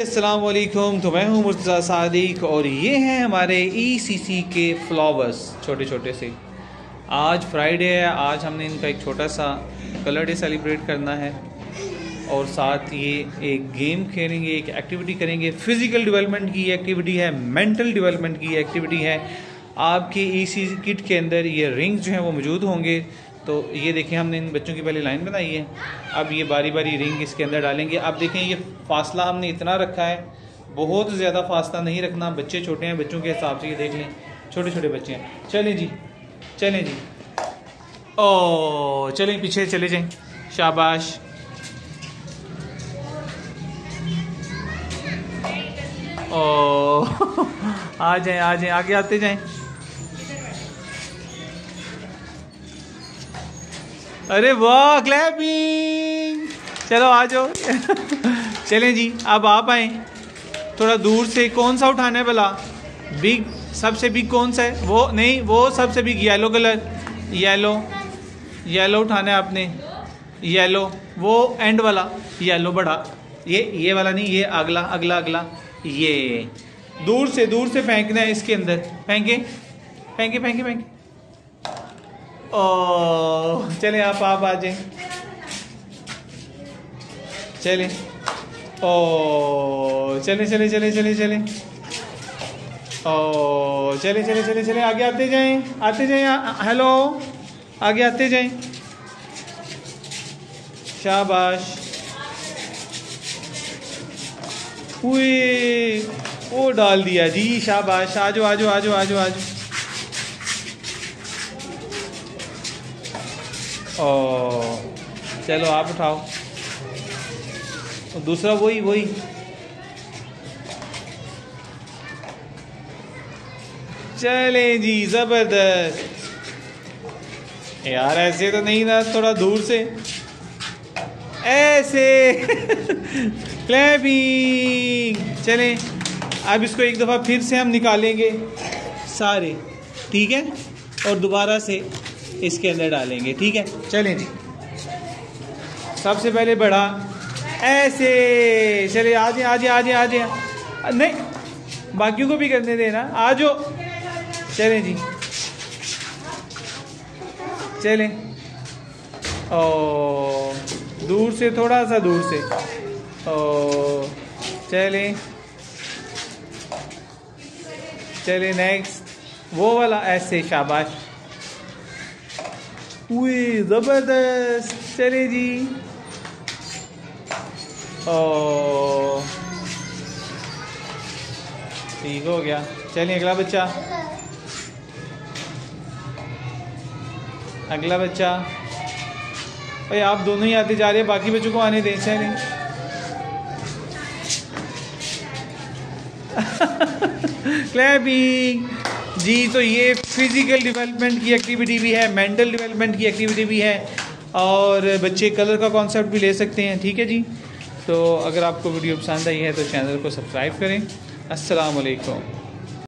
असलकुम तो मैं हूँ मुर्तज़ा सादिक और ये हैं हमारे ईसीसी e के फ्लावर्स छोटे छोटे से। आज फ्राइडे है, आज हमने इनका एक छोटा सा कलर डे सेलिब्रेट करना है। और साथ ये एक गेम खेलेंगे, एक एक्टिविटी करेंगे। फ़िज़िकल डेवलपमेंट की एक्टिविटी है मेंटल डेवलपमेंट की एक्टिविटी है। आपके ई सी किट के अंदर ये रिंग्स जो हैं वो मौजूद होंगे। तो ये देखें, हमने इन बच्चों की पहले लाइन बनाई है। अब ये बारी बारी रिंग इसके अंदर डालेंगे। अब देखें, ये फासला हमने इतना रखा है, बहुत ज़्यादा फासला नहीं रखना। बच्चे छोटे हैं, बच्चों के हिसाब से ये देख लें। छोटे छोटे बच्चे हैं। चलें जी चलें जी। ओ, चलें, पीछे चले जाएँ। शाबाश। ओ, आ जाएँ आ जाएँ, आगे आते जाएँ। अरे वाह क्लैपिंग चलो आ जाओ। चलें जी, अब आप आए। थोड़ा दूर से कौन सा उठाना है भला बिग सबसे बिग कौन सा है? वो नहीं, वो सबसे big yellow colour yellow yellow उठाना है आपने। येलो वो एंड वाला। येलो बड़ा। ये ये वाला नहीं, ये अगला अगला अगला। ये। दूर से दूर से फेंकना है इसके अंदर। फेंके फेंके फेंके फेंके। ओ चले आप आप आ जाए। चले ओ चले चले चले चले चले ओ चले चले चले चले आगे आते जाएँ आते जाएँ हेलो आगे आते जाएँ। शाबाश। हुए वो डाल दिया जी, शाबाश। आजो आजो आजो आजो आजो। ओ चलो आप उठाओ। दूसरा वही वही। चले जी, ज़बरदस्त। यार, ऐसे तो नहीं ना थोड़ा दूर से। ऐसे। क्लैपिंग चलें, अब इसको एक दफ़ा फिर से हम निकालेंगे सारे। ठीक है? और दोबारा से। इसके अंदर डालेंगे ठीक है? चलें जी। सबसे पहले बढ़ा ऐसे चले आ जाए आ जाए आ जाए आ जाए। नहीं बाकियों को भी करने देना आ जाओ। चलें जी। चलें। ओ दूर से थोड़ा सा दूर से। ओ चलें। चलें नेक्स्ट वो वाला ऐसे शाबाश। हुए ज़बरदस्त चले जी। ओ ठीक हो गया। चलिए अगला बच्चा। अगला बच्चा। भाई, आप दोनों ही आते जा रहे हैं, बाकी बच्चों को आने दें चलें क्लैपिंग जी तो ये फ़िज़िकल डेवलपमेंट की एक्टिविटी भी है मेंटल डेवलपमेंट की एक्टिविटी भी है, और बच्चे कलर का कॉन्सेप्ट भी ले सकते हैं, ठीक है जी? तो अगर आपको वीडियो पसंद आई है तो चैनल को सब्सक्राइब करें। अस्सलाम वालेकुम